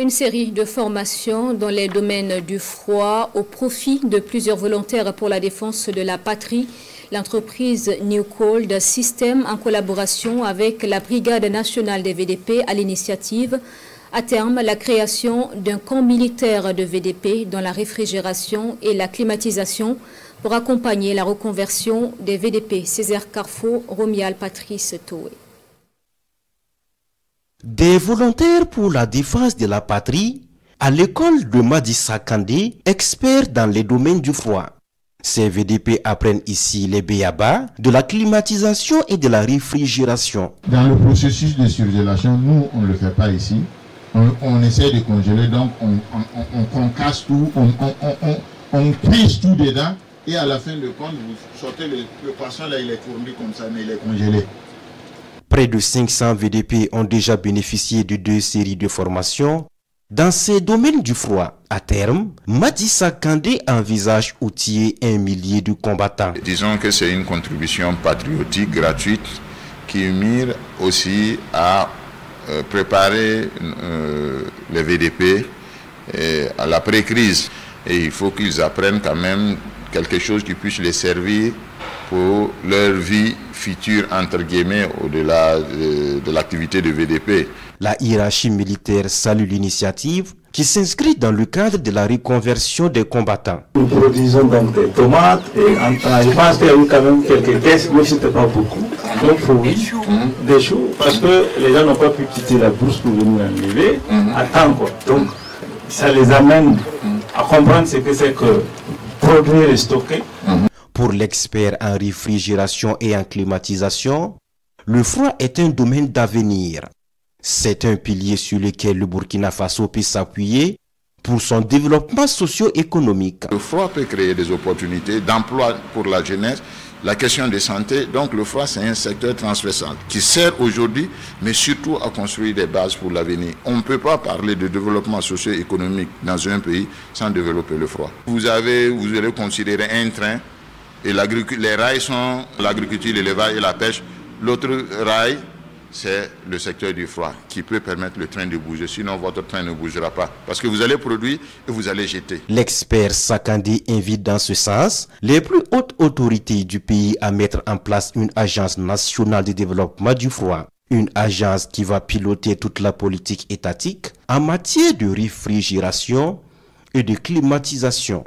Une série de formations dans les domaines du froid au profit de plusieurs volontaires pour la défense de la patrie. L'entreprise New Cold System, en collaboration avec la Brigade nationale des VDP, à l'initiative à terme la création d'un camp militaire de VDP dans la réfrigération et la climatisation pour accompagner la reconversion des VDP. Césaire Carrefour, Romial Patrice Toué. Des volontaires pour la défense de la patrie à l'école de Madissa Kandé, experts dans les domaines du froid. Ces VDP apprennent ici les BABA de la climatisation et de la réfrigération. Dans le processus de surgélation, nous, on ne le fait pas ici. On, essaie de congeler, donc on, on, concasse tout, on, on, prise tout dedans et à la fin de compte, vous sortez le, le poisson là, il est fourni comme ça, mais il est congelé. Près de 500 VDP ont déjà bénéficié de deux séries de formations. Dans ces domaines du froid, à terme, Madissa Kandé envisage outiller un millier de combattants. Disons que c'est une contribution patriotique gratuite qui mire aussi à euh, préparer euh, les VDP à l'après-crise. Et il faut qu'ils apprennent quand même quelque chose qui puisse les servir pour leur vie future, entre guillemets, au-delà de, l'activité de VDP. La hiérarchie militaire salue l'initiative qui s'inscrit dans le cadre de la reconversion des combattants. Nous produisons donc des tomates et en je pense qu'il y a eu quand même quelques tests, mais ce n'était pas beaucoup. Donc, faut, des choux. Des choux, parce que les gens n'ont pas pu quitter la bourse pour venir enlever à temps. Quoi. Donc, ça les amène à comprendre ce que c'est que produire et stocker. Pour l'expert en réfrigération et en climatisation, le froid est un domaine d'avenir. C'est un pilier sur lequel le Burkina Faso peut s'appuyer pour son développement socio-économique. Le froid peut créer des opportunités d'emploi pour la jeunesse, la question de santé. Donc le froid, c'est un secteur transversal qui sert aujourd'hui, mais surtout à construire des bases pour l'avenir. On ne peut pas parler de développement socio-économique dans un pays sans développer le froid. Vous avez, vous allez considérer un train et les rails sont l'agriculture, l'élevage et la pêche. L'autre rail, c'est le secteur du froid qui peut permettre le train de bouger. Sinon, votre train ne bougera pas. Parce que vous allez produire et vous allez jeter. L'expert Sakandi invite dans ce sens les plus hautes autorités du pays à mettre en place une agence nationale de développement du froid. Une agence qui va piloter toute la politique étatique en matière de réfrigération et de climatisation.